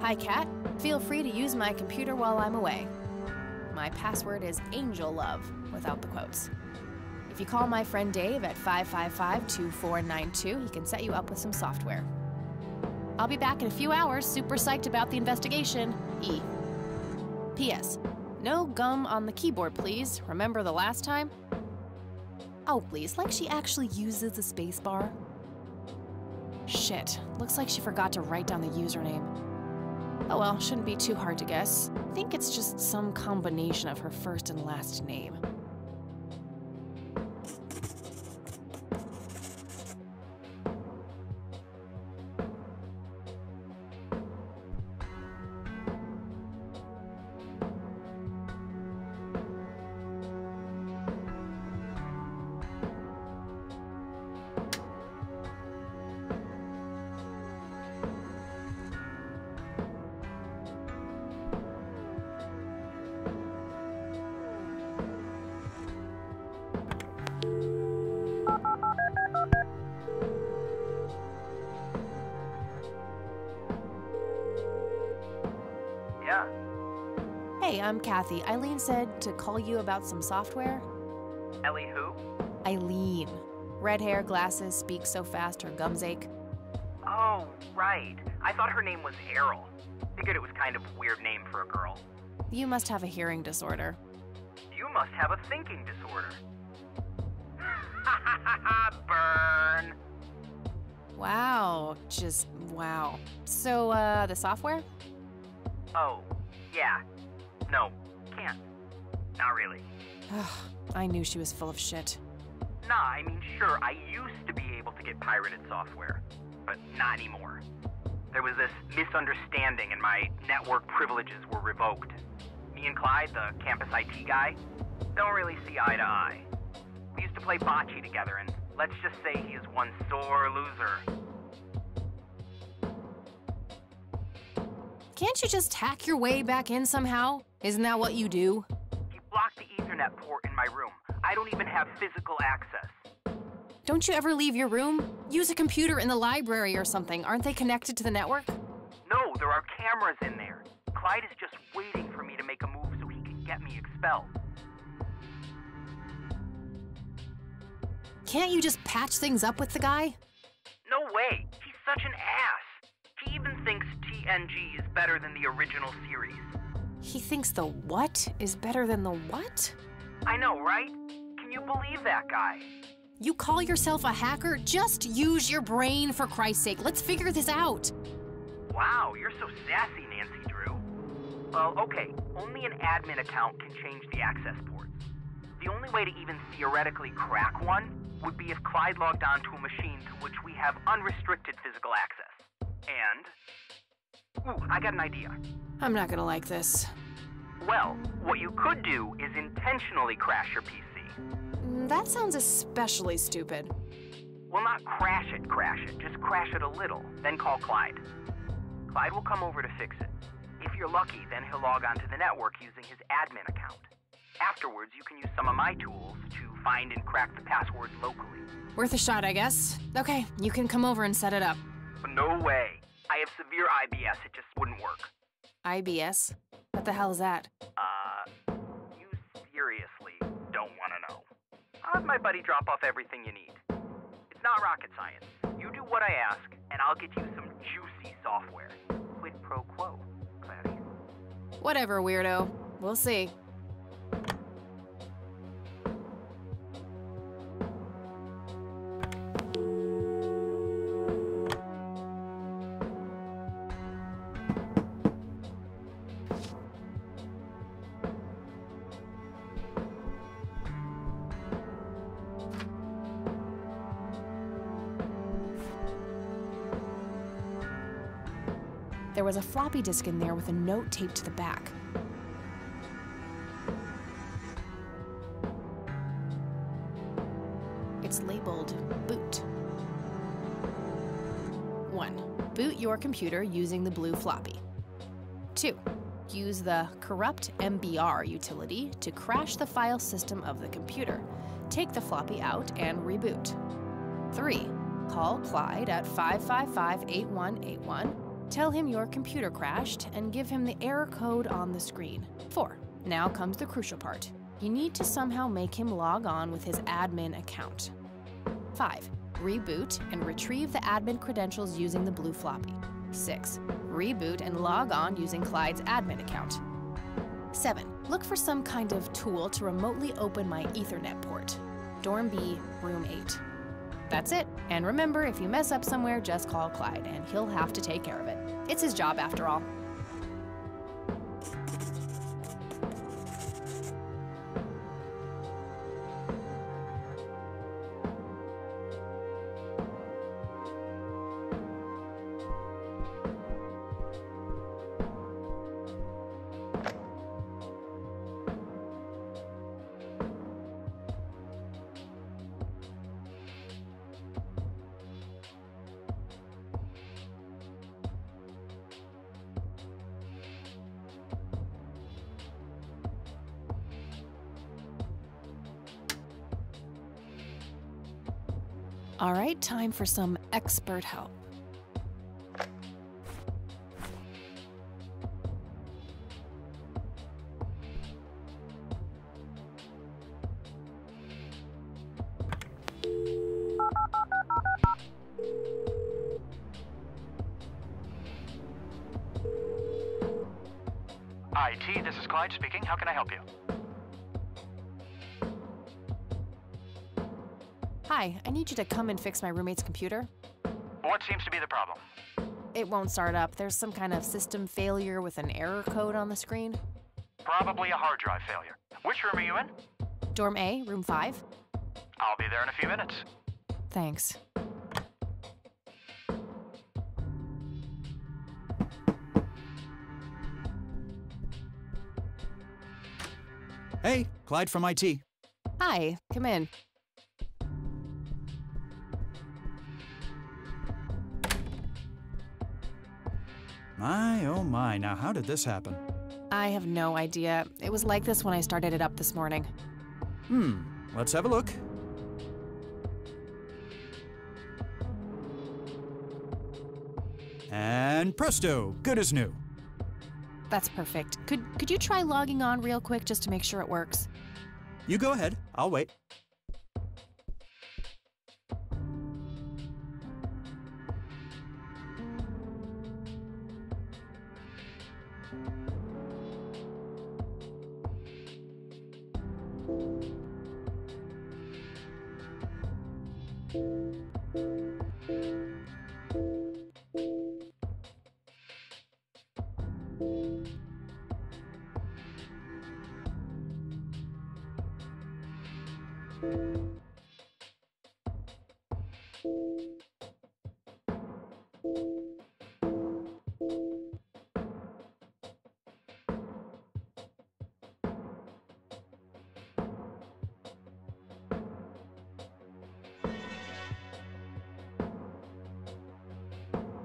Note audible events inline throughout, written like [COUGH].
Hi, Kat. Feel free to use my computer while I'm away. My password is Angel Love, without the quotes. If you call my friend Dave at 555 2492, he can set you up with some software. I'll be back in a few hours, super psyched about the investigation. E. P.S. No gum on the keyboard, please. Remember the last time? Oh, please, like she actually uses the spacebar. Shit, looks like she forgot to write down the username. Oh well, shouldn't be too hard to guess. I think it's just some combination of her first and last name. I'm Kathy. Eileen said to call you about some software. Ellie who? Eileen. Red hair, glasses, speaks so fast her gums ache. Oh, right. I thought her name was Errol. Figured it was kind of a weird name for a girl. You must have a hearing disorder. You must have a thinking disorder. [LAUGHS] Burn. Wow, just wow. So, uh, the software? Oh, yeah. No, can't. Not really. Ugh, I knew she was full of shit. Nah, I mean, sure, I used to be able to get pirated software, but not anymore. There was this misunderstanding and my network privileges were revoked. Me and Clyde, the campus IT guy, don't really see eye to eye. We used to play bocce together, and let's just say he is one sore loser. Can't you just hack your way back in somehow? Isn't that what you do? He blocked the Ethernet port in my room. I don't even have physical access. Don't you ever leave your room? Use a computer in the library or something. Aren't they connected to the network? No, there are cameras in there. Clyde is just waiting for me to make a move so he can get me expelled. Can't you just patch things up with the guy? No way. He's such an ass. He even thinks TNG is better than the original series. He thinks the what is better than the what? I know, right? Can you believe that guy? You call yourself a hacker? Just use your brain for Christ's sake. Let's figure this out. Wow, you're so sassy, Nancy Drew. Well, okay, only an admin account can change the access ports. The only way to even theoretically crack one would be if Clyde logged onto a machine to which we have unrestricted physical access. And. Ooh, I got an idea. I'm not gonna like this. Well, what you could do is intentionally crash your PC. Mm, That sounds especially stupid. Well, not crash it, crash it, just crash it a little, then call Clyde. Clyde will come over to fix it. If you're lucky, then he'll log onto the network using his admin account. Afterwards, you can use some of my tools to find and crack the passwords locally. Worth a shot, I guess. Okay, you can come over and set it up. No way. I have severe IBS, it just wouldn't work. IBS? What the hell is that? Uh, you seriously don't want to know. I'll have my buddy drop off everything you need. It's not rocket science. You do what I ask, and I'll get you some juicy software. Quid pro quo, Clarice. Whatever, weirdo. We'll see. Was a floppy disk in there with a note taped to the back. It's labeled boot. 1. Boot your computer using the blue floppy. 2. Use the corrupt MBR utility to crash the file system of the computer. Take the floppy out and reboot. 3. Call Clyde at 555 8181 Tell him your computer crashed and give him the error code on the screen. 4. Now comes the crucial part. You need to somehow make him log on with his admin account. 5. Reboot and retrieve the admin credentials using the blue floppy. 6. Reboot and log on using Clyde's admin account. 7. Look for some kind of tool to remotely open my Ethernet port. Dorm B, room 8. That's it. And remember, if you mess up somewhere, just call Clyde, and he'll have to take care of it. It's his job after all. Time for some expert help. Hi, I need you to come and fix my roommate's computer. What seems to be the problem? It won't start up. There's some kind of system failure with an error code on the screen. Probably a hard drive failure. Which room are you in? Dorm A, room 5. I'll be there in a few minutes. Thanks. Hey, Clyde from IT. Hi, come in. My, oh my, now how did this happen? I have no idea. It was like this when I started it up this morning. Hmm, let's have a look. And presto, good as new. That's perfect. Could could you try logging on real quick just to make sure it works? You go ahead, I'll wait.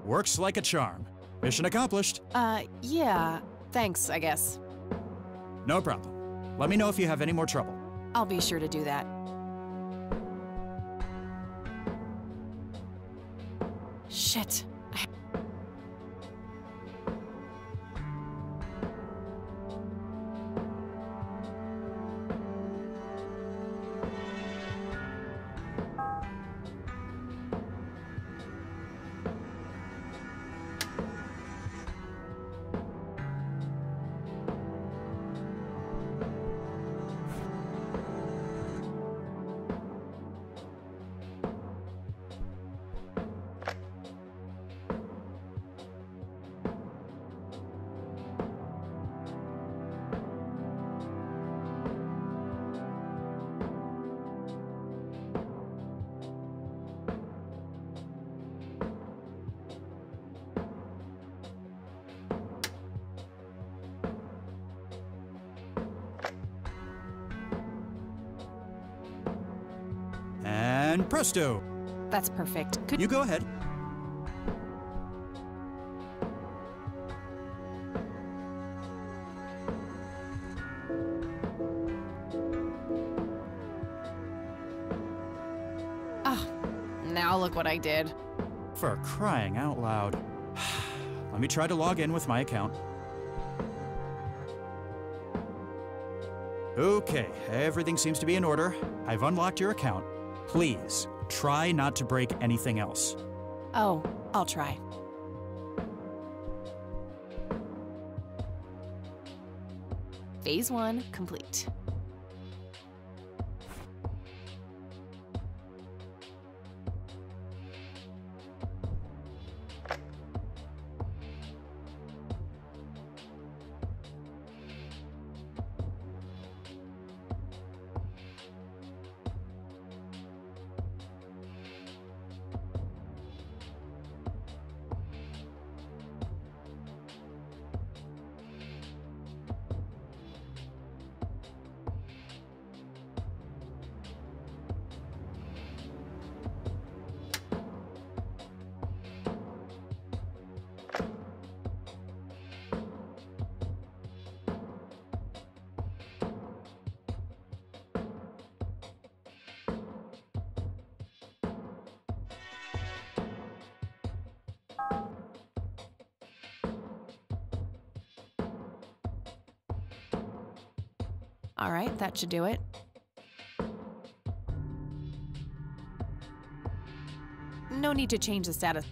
Works like a charm. Mission accomplished. Uh, yeah. Thanks, I guess. No problem. Let me know if you have any more trouble. I'll be sure to do that. And presto, That's perfect. Could you go ahead. Ah, now look what I did. For crying out loud. [SIGHS] Let me try to log in with my account. Okay, everything seems to be in order. I've unlocked your account. Please, try not to break anything else. Oh, I'll try. Phase one complete. All right, that should do it. No need to change the status.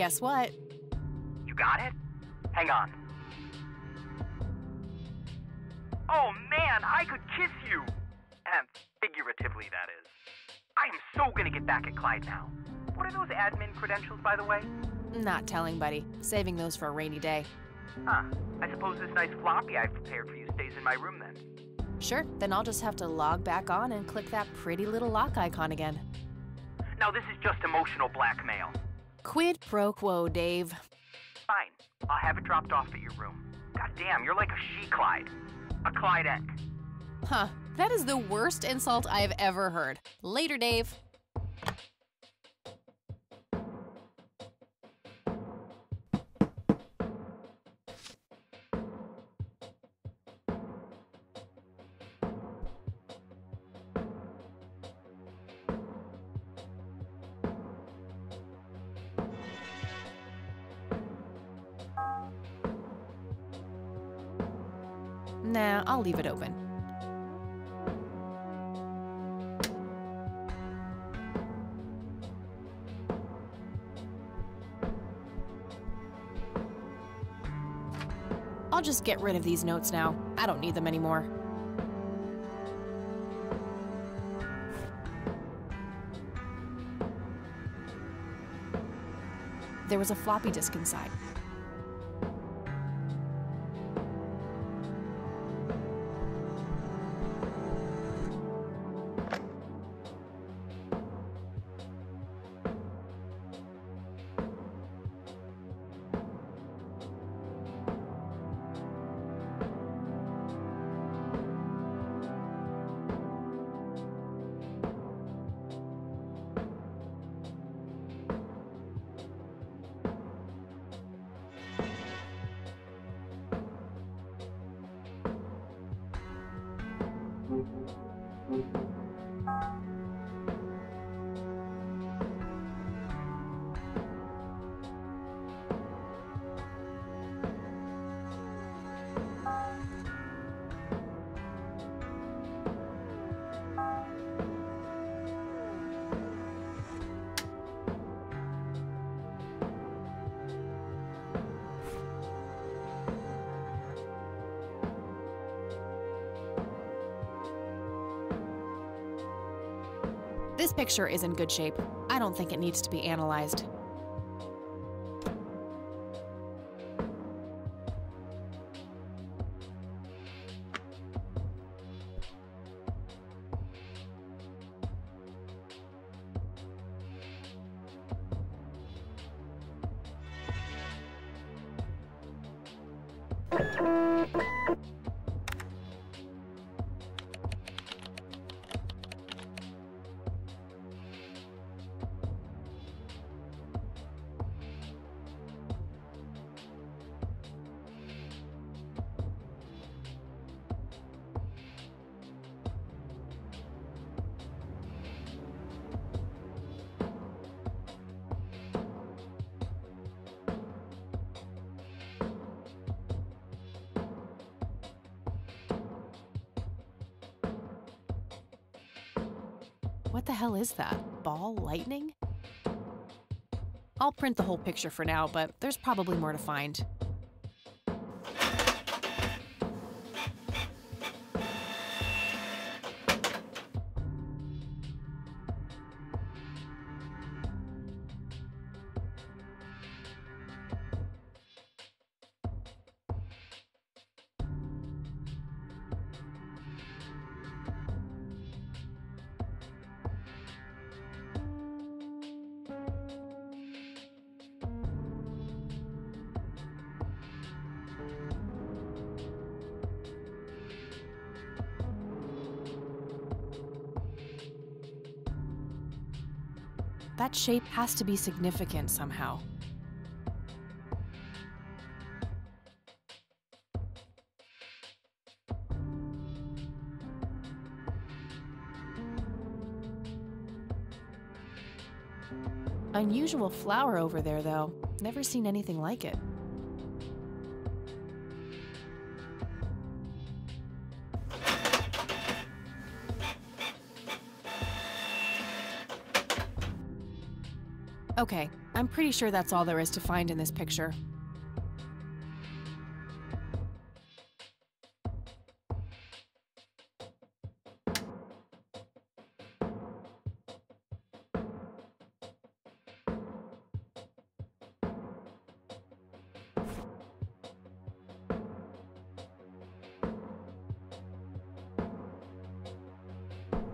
Guess what? you got it? Hang on. Oh man, I could kiss you! And figuratively, that is. I am so gonna get back at Clyde now. What are those admin credentials, by the way? Not telling, buddy. Saving those for a rainy day. Huh. I suppose this nice floppy I've prepared for you stays in my room then. Sure, then I'll just have to log back on and click that pretty little lock icon again. Now, this is just emotional blackmail. Quid pro quo, Dave. Fine. I'll have it dropped off at your room. God damn, you're like a she Clyde. A Clydette. Huh, that is the worst insult I've ever heard. Later, Dave. Just get rid of these notes now. I don't need them anymore. There was a floppy disk inside. picture is in good shape. I don't think it needs to be analyzed. Is that? Ball lightning? I'll print the whole picture for now, but there's probably more to find. That shape has to be significant somehow. Unusual flower over there, though. Never seen anything like it. Okay, I'm pretty sure that's all there is to find in this picture.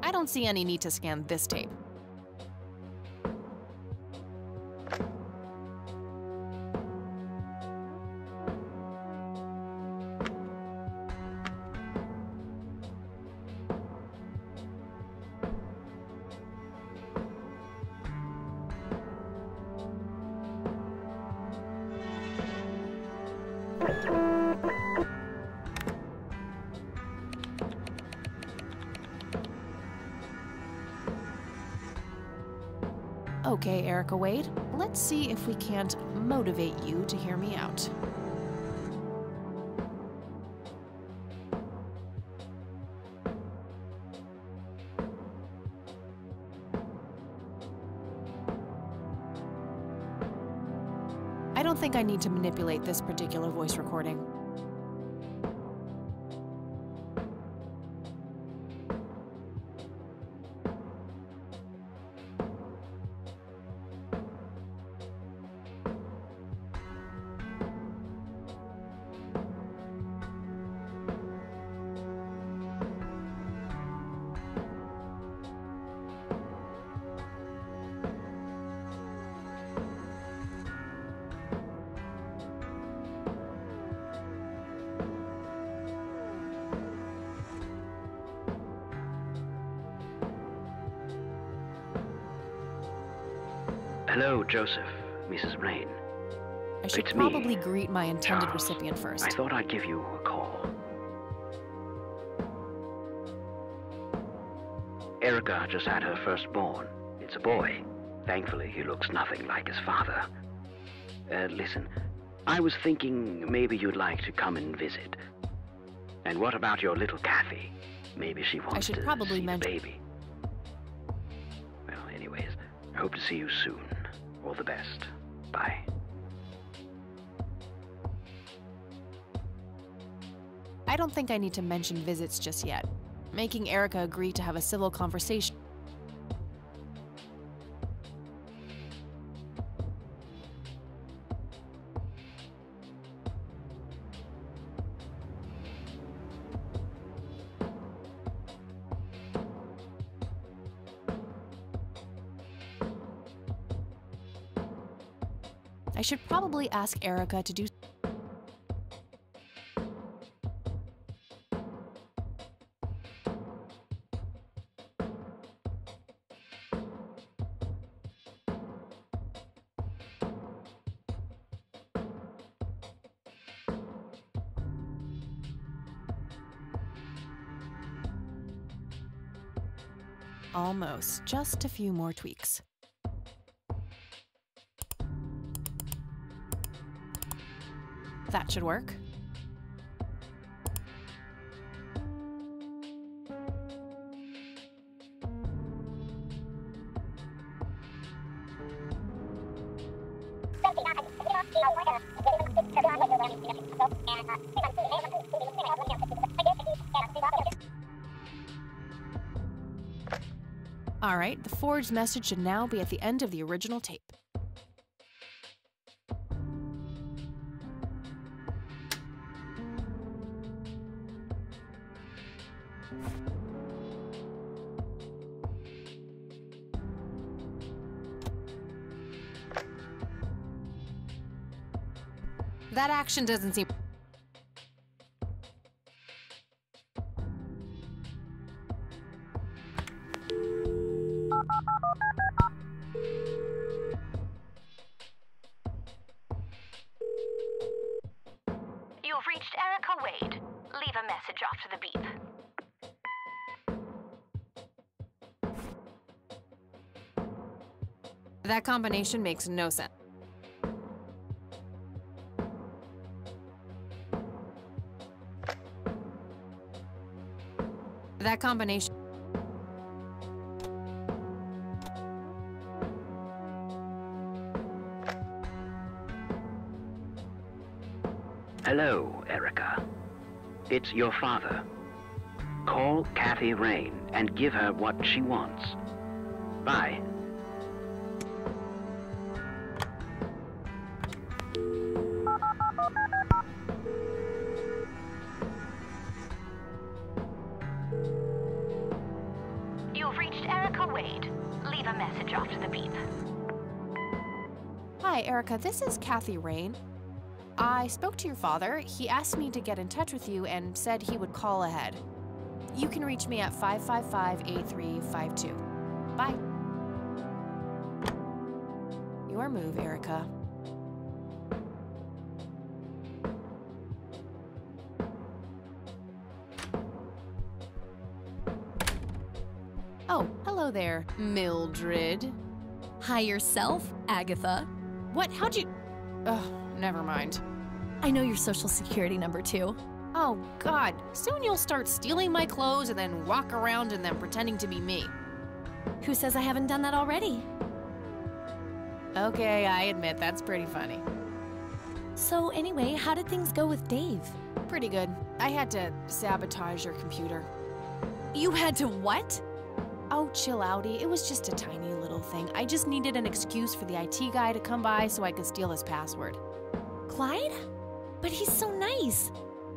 I don't see any need to scan this tape. Okay, Erica Wade, let's see if we can't motivate you to hear me out. I don't think I need to manipulate this particular voice recording. Joseph, Mrs. Rain. I should It's me, probably greet my intended Charles. recipient first. I thought I'd give you a call. Erica just had her firstborn. It's a boy. Thankfully, he looks nothing like his father. Uh, listen, I was thinking maybe you'd like to come and visit. And what about your little Kathy? Maybe she wants should to probably see the mention- baby. Well, anyways, I hope to see you soon. All the best. Bye. I don't think I need to mention visits just yet. Making Erica agree to have a civil conversation. Ask Erica to do Almost. Just a few more tweaks. That should work. Alright, the forged message should now be at the end of the original tape. That action doesn't seem. Combination makes no sense. That combination. Hello, Erica. It's your father. Call Kathy Rain and give her what she wants. Bye. Hi, Erica. This is Kathy Rain. I spoke to your father. He asked me to get in touch with you and said he would call ahead. You can reach me at 555 8352. Bye. Your move, Erica. Oh, hello there, Mildred. Hi yourself, Agatha. What? How'd you. Oh, never mind. I know your social security number too. Oh, God. Soon you'll start stealing my clothes and then walk around in them pretending to be me. Who says I haven't done that already? Okay, I admit that's pretty funny. So, anyway, how did things go with Dave? Pretty good. I had to sabotage your computer. You had to what? Oh, chill outy. It was just a tiny little thing. I just needed an excuse for the IT guy to come by so I could steal his password. Clyde? But he's so nice.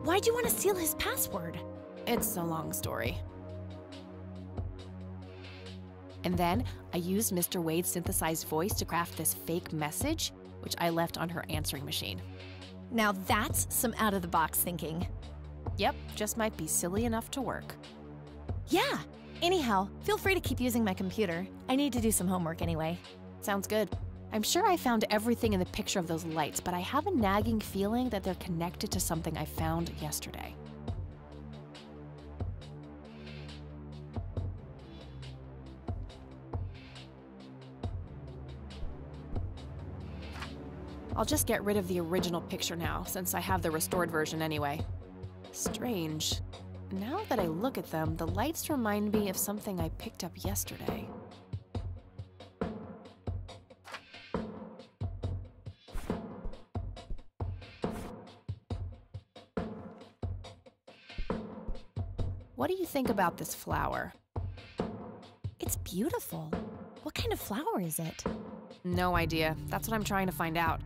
Why'd you want to steal his password? It's a long story. And then I used Mr. Wade's synthesized voice to craft this fake message, which I left on her answering machine. Now that's some out of the box thinking. Yep, just might be silly enough to work. Yeah. Anyhow, feel free to keep using my computer. I need to do some homework anyway. Sounds good. I'm sure I found everything in the picture of those lights, but I have a nagging feeling that they're connected to something I found yesterday. I'll just get rid of the original picture now, since I have the restored version anyway. Strange. Now that I look at them, the lights remind me of something I picked up yesterday. What do you think about this flower? It's beautiful. What kind of flower is it? No idea. That's what I'm trying to find out.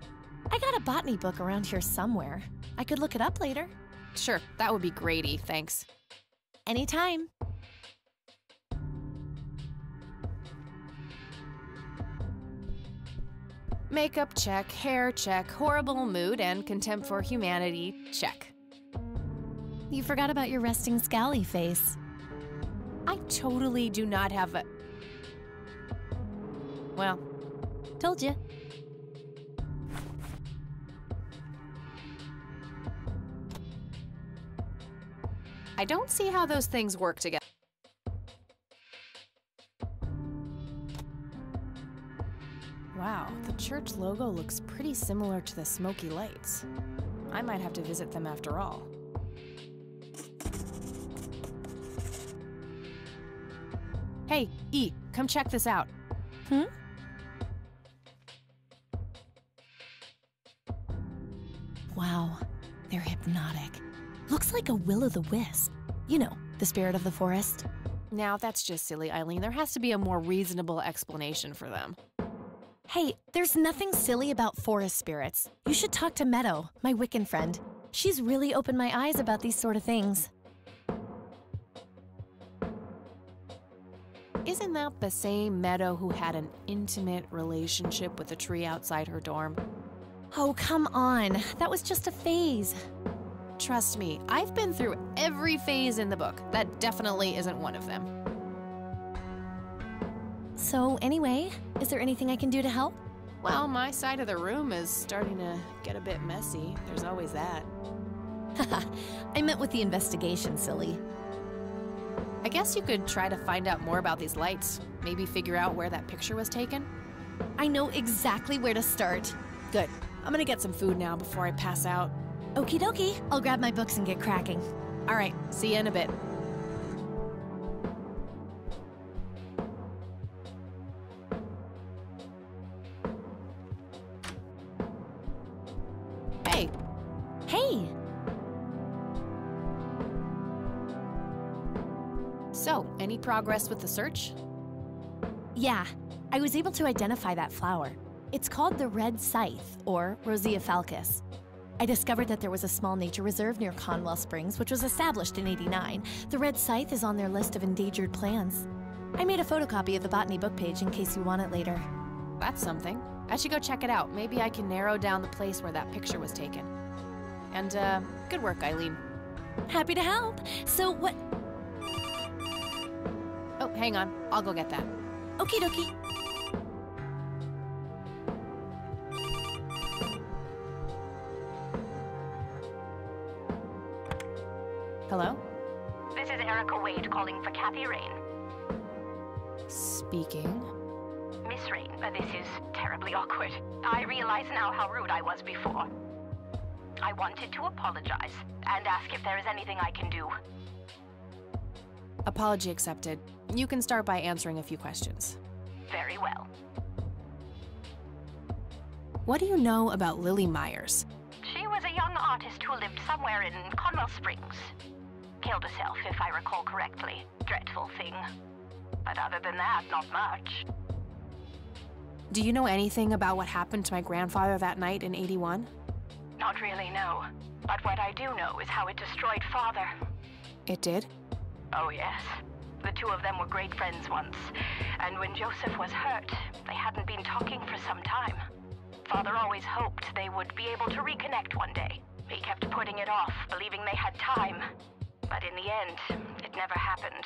I got a botany book around here somewhere. I could look it up later. Sure, that would be Grady, thanks. Anytime. Makeup check, hair check, horrible mood, and contempt for humanity check. You forgot about your resting scally face. I totally do not have a. Well, Told you. I don't see how those things work together. Wow, the church logo looks pretty similar to the smoky lights. I might have to visit them after all. Hey, E, come check this out. Hmm? Like a will o' the wisp. You know, the spirit of the forest. Now, that's just silly, Eileen. There has to be a more reasonable explanation for them. Hey, there's nothing silly about forest spirits. You should talk to Meadow, my Wiccan friend. She's really opened my eyes about these sort of things. Isn't that the same Meadow who had an intimate relationship with a tree outside her dorm? Oh, come on. That was just a phase. Trust me, I've been through every phase in the book. That definitely isn't one of them. So, anyway, is there anything I can do to help? Well, my side of the room is starting to get a bit messy. There's always that. [LAUGHS] I meant with the investigation, silly. I guess you could try to find out more about these lights. Maybe figure out where that picture was taken. I know exactly where to start. Good. I'm gonna get some food now before I pass out. Okie dokie, I'll grab my books and get cracking. All right, see you in a bit. Hey, Hey! so any progress with the search? Yeah, I was able to identify that flower. It's called the red scythe, or Rosea falcus. I discovered that there was a small nature reserve near Conwell Springs, which was established in 89. The red scythe is on their list of endangered plants. I made a photocopy of the botany book page in case you want it later. That's something. I should go check it out. Maybe I can narrow down the place where that picture was taken. And, uh, good work, Eileen. Happy to help. So what? Oh, hang on. I'll go get that. Okie dokie. Hello? This is Erica Wade calling for Kathy Rain. Speaking. Miss Rain, this is terribly awkward. I realize now how rude I was before. I wanted to apologize and ask if there is anything I can do. Apology accepted. You can start by answering a few questions. Very well. What do you know about Lily Myers? She was a young artist who lived somewhere in Conwell Springs. Killed herself, if I recall correctly. Dreadful thing. But other than that, not much. Do you know anything about what happened to my grandfather that night in 81? Not really, no. But what I do know is how it destroyed Father. It did? Oh, yes. The two of them were great friends once. And when Joseph was hurt, they hadn't been talking for some time. Father always hoped they would be able to reconnect one day. He kept putting it off, believing they had time. But in the end, it never happened.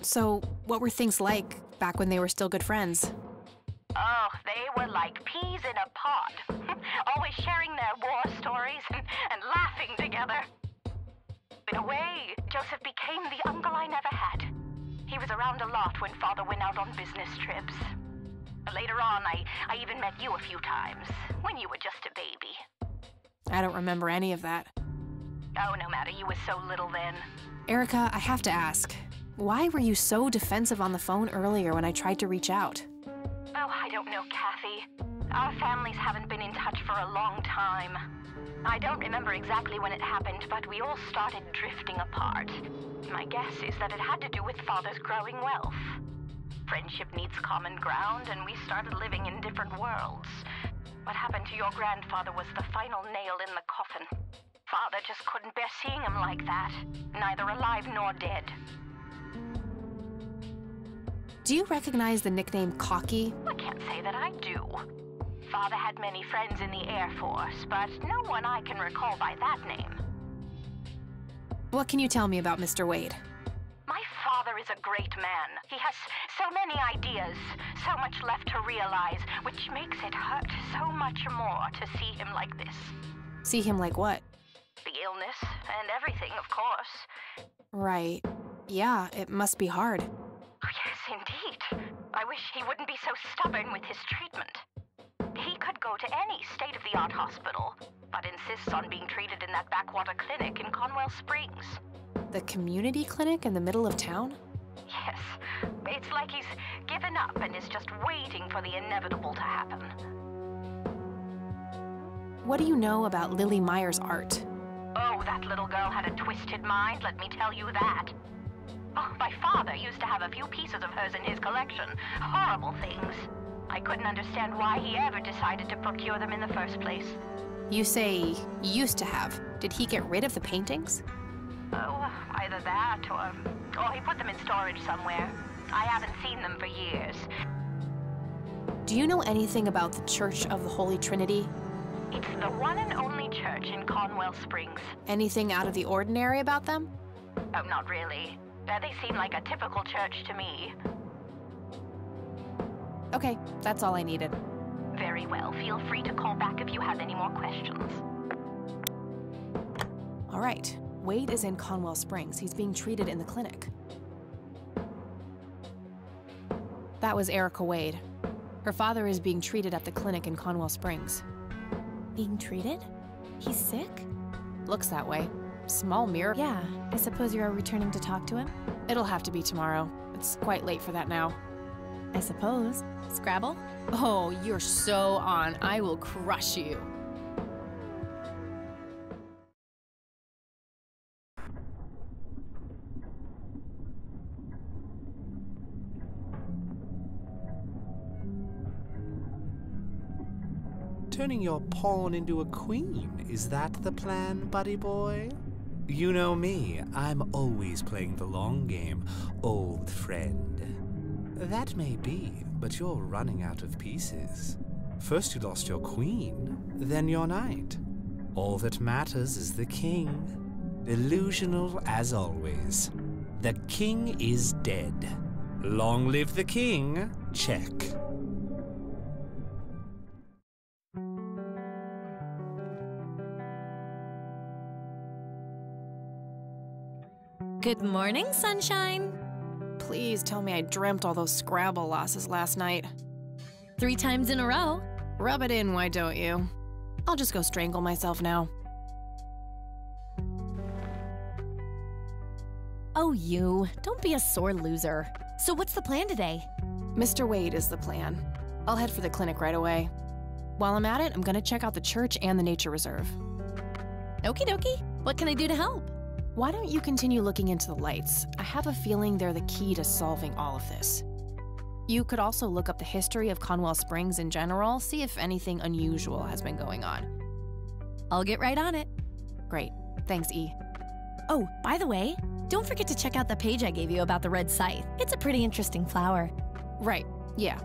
So, what were things like back when they were still good friends? Oh, they were like peas in a pod. [LAUGHS] Always sharing their war stories and, and laughing together. In a way, Joseph became the uncle I never had. He was around a lot when father went out on business trips. Later on, I, I even met you a few times, when you were just a baby. I don't remember any of that. Oh, no matter, you were so little then. Erica, I have to ask. Why were you so defensive on the phone earlier when I tried to reach out? Oh, I don't know, Kathy. Our families haven't been in touch for a long time. I don't remember exactly when it happened, but we all started drifting apart. My guess is that it had to do with Father's growing wealth. Friendship needs common ground, and we started living in different worlds. What happened to your grandfather was the final nail in the coffin. Father just couldn't bear seeing him like that, neither alive nor dead. Do you recognize the nickname Cocky? I can't say that I do. Father had many friends in the Air Force, but no one I can recall by that name. What can you tell me about Mr. Wade? My father is a great man. He has so many ideas, so much left to realize, which makes it hurt so much more to see him like this. See him like what? The illness and everything, of course. Right. Yeah, it must be hard. Oh, yes, indeed. I wish he wouldn't be so stubborn with his treatment. He could go to any state of the art hospital, but insists on being treated in that backwater clinic in Conwell Springs. The community clinic in the middle of town? Yes, it's like he's given up and is just waiting for the inevitable to happen. What do you know about Lily Meyer's art? Oh, that little girl had a twisted mind, let me tell you that. Oh, my father used to have a few pieces of hers in his collection. Horrible things. I couldn't understand why he ever decided to procure them in the first place. You say used to have. Did he get rid of the paintings? Oh, either that or. or he put them in storage somewhere. I haven't seen them for years. Do you know anything about the Church of the Holy Trinity? It's the one and only church in Conwell Springs. Anything out of the ordinary about them? Oh, not really. They seem like a typical church to me. Okay, that's all I needed. Very well. Feel free to call back if you have any more questions. All right. Wade is in Conwell Springs. He's being treated in the clinic. That was Erica Wade. Her father is being treated at the clinic in Conwell Springs. Being treated? He's sick? Looks that way. Small miracle. Yeah, I suppose you're returning to talk to him? It'll have to be tomorrow. It's quite late for that now. I suppose. Scrabble? Oh, you're so on. I will crush you. Turning your pawn into a queen, is that the plan, buddy boy? You know me, I'm always playing the long game, old friend. That may be, but you're running out of pieces. First you lost your queen, then your knight. All that matters is the king. Delusional as always. The king is dead. Long live the king, check. Good morning, sunshine. Please tell me I dreamt all those Scrabble losses last night. Three times in a row. Rub it in, why don't you? I'll just go strangle myself now. Oh, you. Don't be a sore loser. So, what's the plan today? Mr. Wade is the plan. I'll head for the clinic right away. While I'm at it, I'm gonna check out the church and the nature reserve. Okie dokie. What can I do to help? Why don't you continue looking into the lights? I have a feeling they're the key to solving all of this. You could also look up the history of Conwell Springs in general, see if anything unusual has been going on. I'll get right on it. Great. Thanks, E. Oh, by the way, don't forget to check out the page I gave you about the red scythe. It's a pretty interesting flower. Right. Yeah.